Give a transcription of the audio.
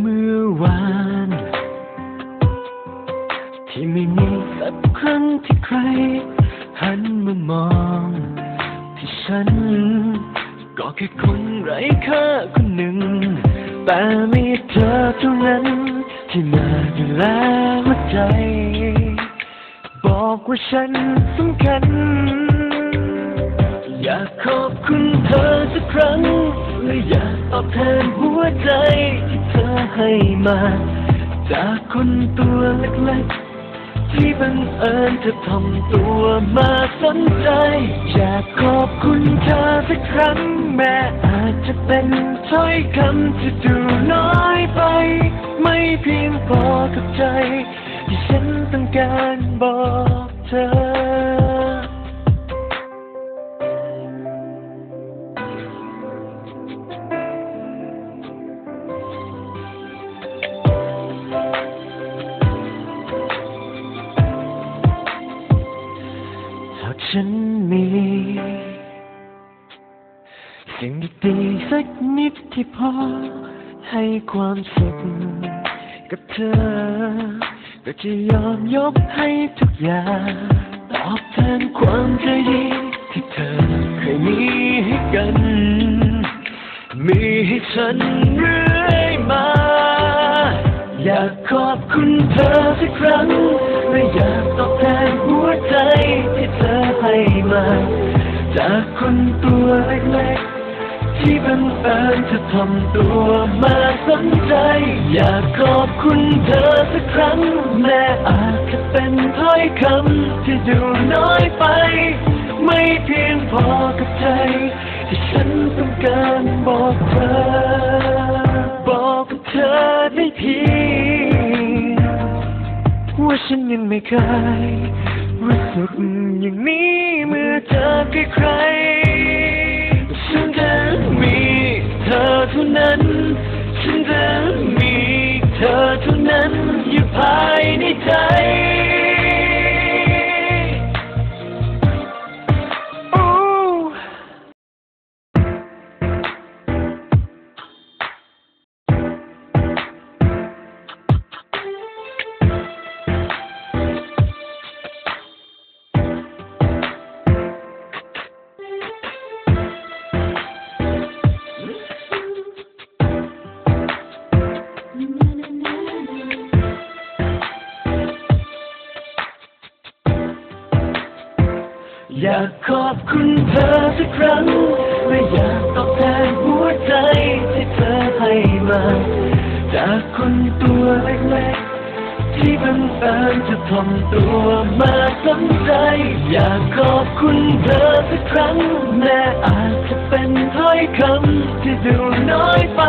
เมื่อวาน ที่ไม่มีสักครั้งที่ใคร หันมามอง ที่ฉัน ก็แค่คนไร้ค่าคนหนึ่ง แต่มีเธอเท่านั้น ที่มาดูแลหัวใจ บอกว่าฉันสำคัญ อยากขอบคุณเธอสักครั้งและอยากตอบแทนหัวใจที่ เธอให้มา จากคนตัวเล็กๆ ที่บังเอิญเธอทำตัวมาสนใจ อยากขอบคุณเธอสักครั้ง แม้อาจจะเป็นถ้อยคำที่ดูน้อยไป ไม่เพียงพอกับใจ ที่ฉันต้องการ ฉันมี สิ่งดีๆสักนิดที่พอ ให้ความสุขกับเธอ ก็จะยอมยกให้ทุกอย่างตอบแทนความใจดีที่เธอเคยมีให้กัน มีให้ฉันเรื่อยมา อยากขอบคุณเธอสักครั้งและอยากตอบแทนหัว ให้มาจากคนตัวเล็กๆ ที่บังเอิญเธอทำตัวมาสนใจ อยากขอบคุณเธอสักครั้ง แม้อาจจะเป็นถ้อยคำที่ดูน้อยไป ไม่เพียงพอกับใจ ที่ฉันต้องการบอกเธอ บอกกับเธอได้เพียงว่าฉันยังไม่เคยรู้สึกอย่างนี้ เมื่ใคร ฉันจะมีเธอเท่านั้น ฉันจะมีเธอเท่านั้นอยู่ภายในใจ อยากขอบคุณเธอสักครั้งและอยากตอบแทนหัวใจที่เธอให้มา จากคนตัวเล็กๆ ที่บังเอิญจะทำตัวมาสนใจ อยากขอบคุณเธอสักครั้ง แม้อาจจะเป็นถ้อยคำที่ดูน้อยไป